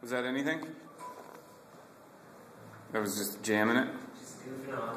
Was that anything? That was just jamming it? Just goofing off.